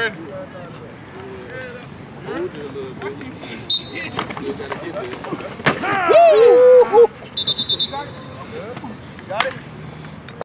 ready? Woo! Got it?